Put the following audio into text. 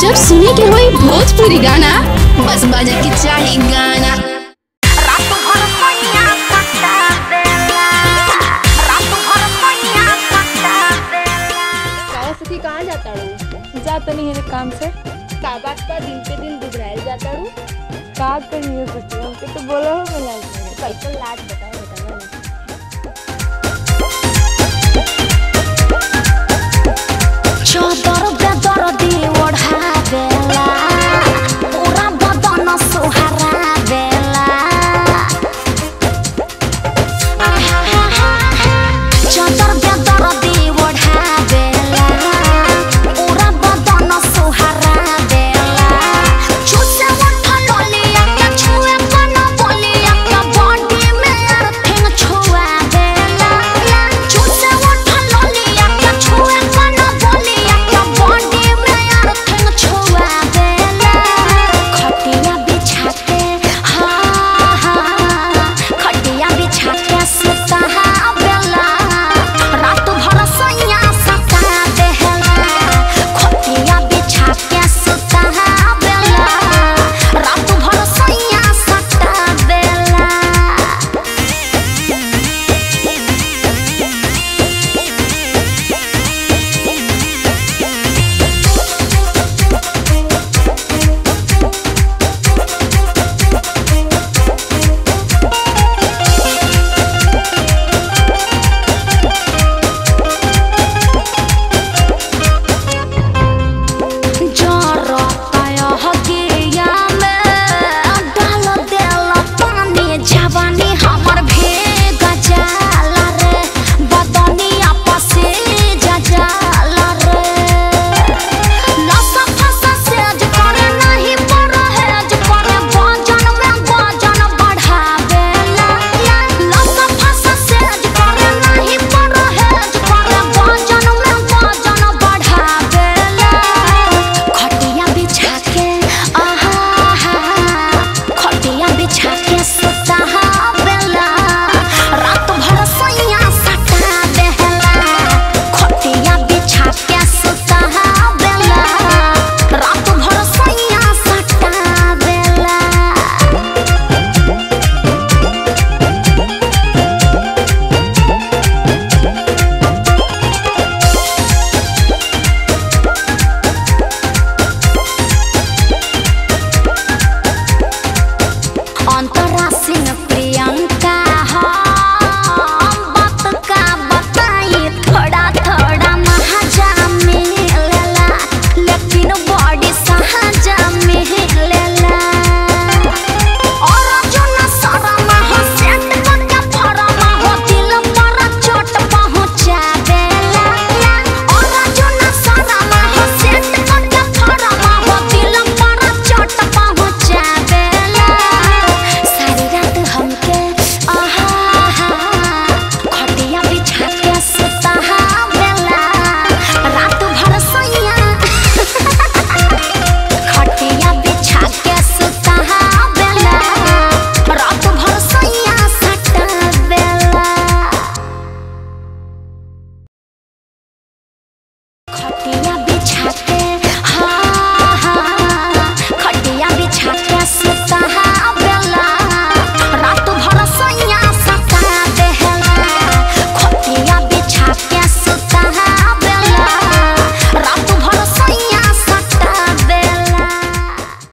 जब सुने के होई भोजपुरी गाना बस बजे के चाही गाना। काहे सखी कहाँ जाता रू जा तनी है काम से। का बात का दिन पे दिन दुबराइल जाता हूँ। का करिए सच्ची हमके तो बोलो हो कैसन लाज बताओ। Thank you.